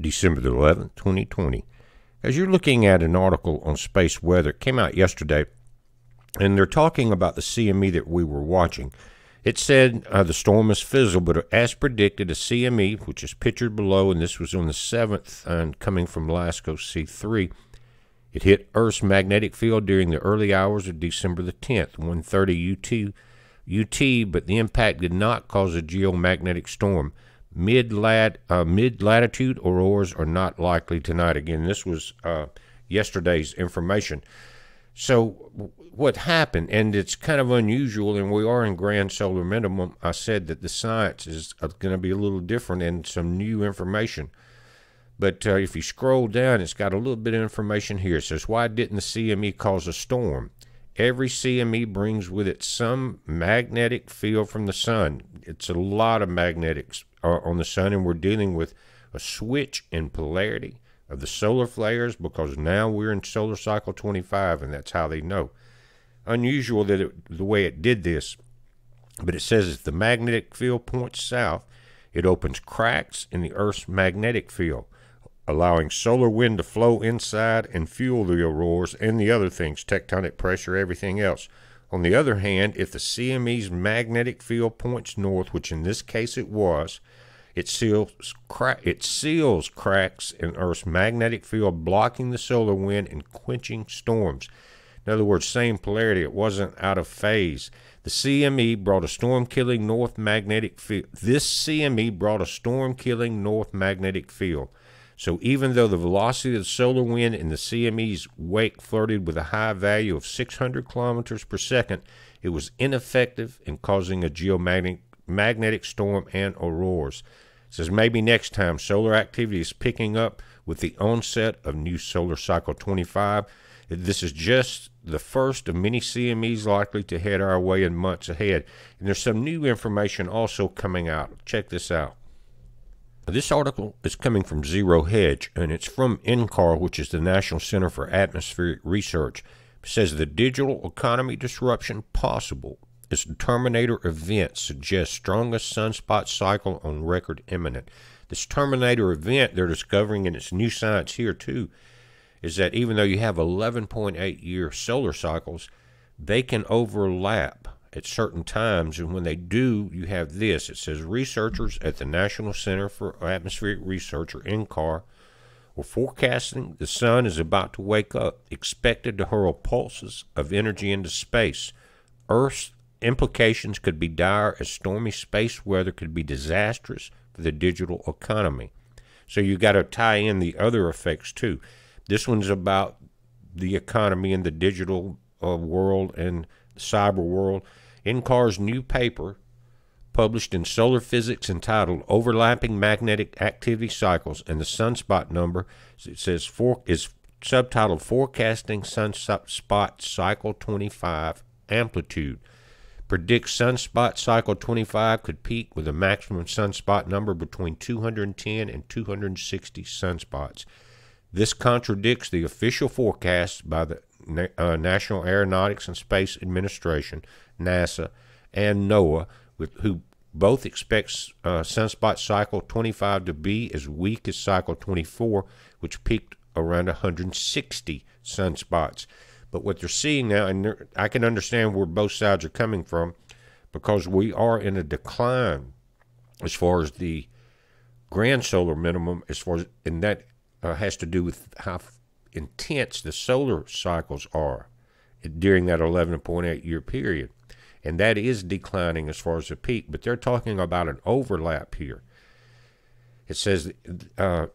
December the 11th, 2020. As you're looking at an article on space weather, it came out yesterday, and they're talking about the CME that we were watching. It said uh, the storm is fizzled, but as predicted, a CME, which is pictured below, and this was on the 7th and coming from LASCO C3, it hit Earth's magnetic field during the early hours of December the 10th, 1:30 UT, UT, but the impact did not cause a geomagnetic storm. Mid lat uh, mid latitude auroras are not likely tonight. Again, this was uh, yesterday's information. So what happened, and it's kind of unusual, and we are in grand solar minimum. I said that the science is uh, going to be a little different and some new information. But uh, if you scroll down, it's got a little bit of information here. It says, Why didn't the CME cause a storm? Every CME brings with it some magnetic field from the sun. It's a lot of magnetics on the sun, and we're dealing with a switch in polarity of the solar flares because now we're in solar cycle 25, and that's how they know. Unusual that it, the way it did this, but it says if the magnetic field points south, it opens cracks in the Earth's magnetic field allowing solar wind to flow inside and fuel the auroras and the other things, tectonic pressure, everything else. On the other hand, if the CME's magnetic field points north, which in this case it was, it seals, it seals cracks in Earth's magnetic field, blocking the solar wind and quenching storms. In other words, same polarity, it wasn't out of phase. The CME brought a storm killing north magnetic field. This CME brought a storm killing north magnetic field. So even though the velocity of the solar wind in the CME's wake flirted with a high value of 600 kilometers per second, it was ineffective in causing a geomagnetic magnetic storm and auroras. Says maybe next time solar activity is picking up with the onset of new solar cycle 25. This is just the first of many CMEs likely to head our way in months ahead. And there's some new information also coming out. Check this out. This article is coming from Zero Hedge, and it's from NCAR, which is the National Center for Atmospheric Research. It says the digital economy disruption possible. Its Terminator event suggests strongest sunspot cycle on record imminent. This Terminator event they're discovering in its new science here too is that even though you have 11.8 year solar cycles, they can overlap at certain times. And when they do, you have this. It says researchers at the National Center for Atmospheric Research, or NCAR, were forecasting the sun is about to wake up, expected to hurl pulses of energy into space. Earth's implications could be dire as stormy space weather could be disastrous for the digital economy. So you got to tie in the other effects too. This one's about the economy and the digital uh, world and cyber world. NCAR's new paper, published in Solar Physics entitled Overlapping Magnetic Activity Cycles and the Sunspot Number, it says for, is subtitled Forecasting Sunspot Cycle 25 Amplitude. Predicts sunspot cycle 25 could peak with a maximum sunspot number between 210 and 260 sunspots. This contradicts the official forecast by the uh, National Aeronautics and Space Administration, NASA, and NOAA, with, who both expect uh, sunspot cycle 25 to be as weak as cycle 24, which peaked around 160 sunspots. But what they're seeing now, and I can understand where both sides are coming from, because we are in a decline as far as the grand solar minimum, as far as, and that uh, has to do with how intense the solar cycles are during that 11.8 year period. And that is declining as far as the peak, but they're talking about an overlap here. It says uh,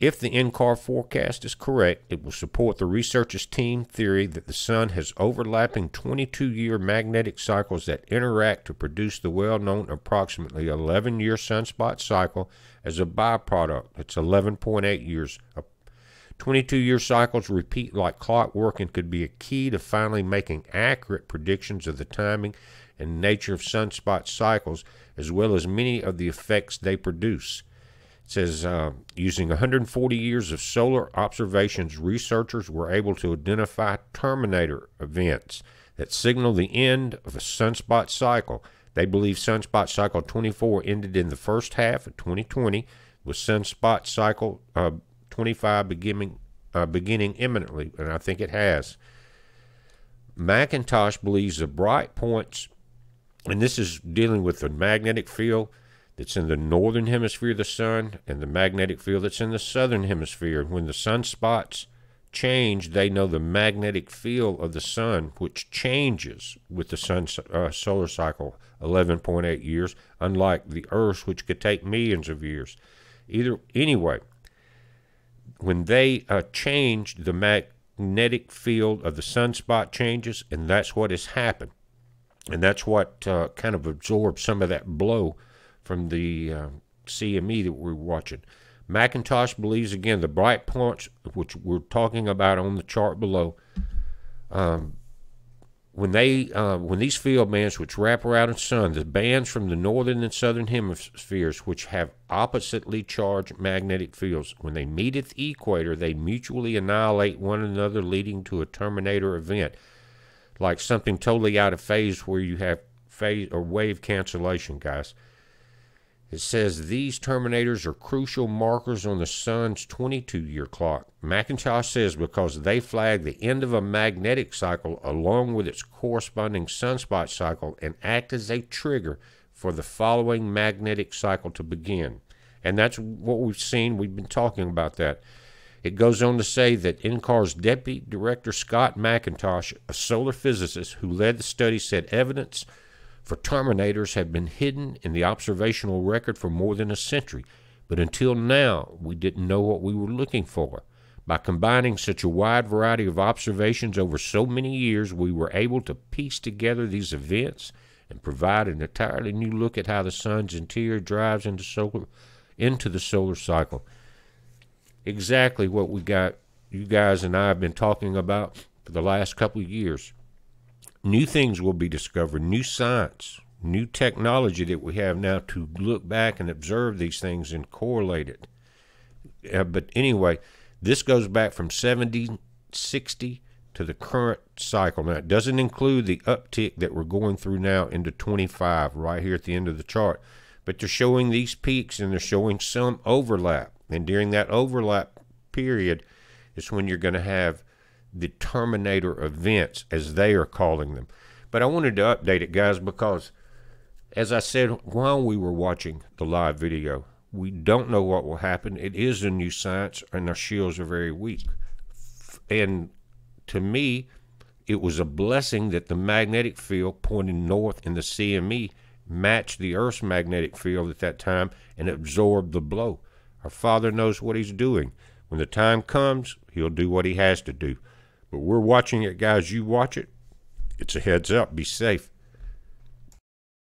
if the NCAR forecast is correct, it will support the researchers' team theory that the sun has overlapping 22 year magnetic cycles that interact to produce the well known approximately 11 year sunspot cycle as a byproduct. It's 11.8 years 22 year cycles repeat like clockwork and could be a key to finally making accurate predictions of the timing and nature of sunspot cycles, as well as many of the effects they produce. It says uh, using 140 years of solar observations, researchers were able to identify terminator events that signal the end of a sunspot cycle. They believe sunspot cycle 24 ended in the first half of 2020 with sunspot cycle uh, 25 beginning uh, beginning imminently, and I think it has. McIntosh believes the bright points, and this is dealing with the magnetic field that's in the northern hemisphere of the sun and the magnetic field that's in the southern hemisphere. When the sunspots change, they know the magnetic field of the sun, which changes with the sun uh, solar cycle 11.8 years, unlike the Earth's, which could take millions of years. Either anyway, when they uh, change, the magnetic field of the sunspot changes, and that's what has happened, and that's what uh, kind of absorbs some of that blow from the uh, CME that we're watching. McIntosh believes again the bright points, which we're talking about on the chart below, um, when they uh, when these field bands which wrap around the sun, the bands from the northern and southern hemispheres which have oppositely charged magnetic fields, when they meet at the equator, they mutually annihilate one another, leading to a terminator event, like something totally out of phase where you have phase or wave cancellation, guys. It says these terminators are crucial markers on the sun's 22 year clock. McIntosh says because they flag the end of a magnetic cycle along with its corresponding sunspot cycle and act as a trigger for the following magnetic cycle to begin. And that's what we've seen. We've been talking about that. It goes on to say that NCAR's Deputy Director Scott McIntosh, a solar physicist who led the study, said evidence for terminators have been hidden in the observational record for more than a century, but until now we didn't know what we were looking for. By combining such a wide variety of observations over so many years, we were able to piece together these events and provide an entirely new look at how the sun's interior drives into solar into the solar cycle. Exactly what we got you guys and I have been talking about for the last couple of years new things will be discovered, new science, new technology that we have now to look back and observe these things and correlate it. Uh, but anyway, this goes back from 70, 60 to the current cycle. Now, it doesn't include the uptick that we're going through now into 25 right here at the end of the chart. But they're showing these peaks and they're showing some overlap. And during that overlap period is when you're going to have the Terminator events, as they are calling them. But I wanted to update it, guys, because as I said while we were watching the live video, we don't know what will happen. It is a new science, and our shields are very weak. And to me, it was a blessing that the magnetic field pointing north in the CME matched the Earth's magnetic field at that time and absorbed the blow. Our Father knows what He's doing. When the time comes, He'll do what He has to do. But we're watching it, guys. You watch it. It's a heads up. Be safe.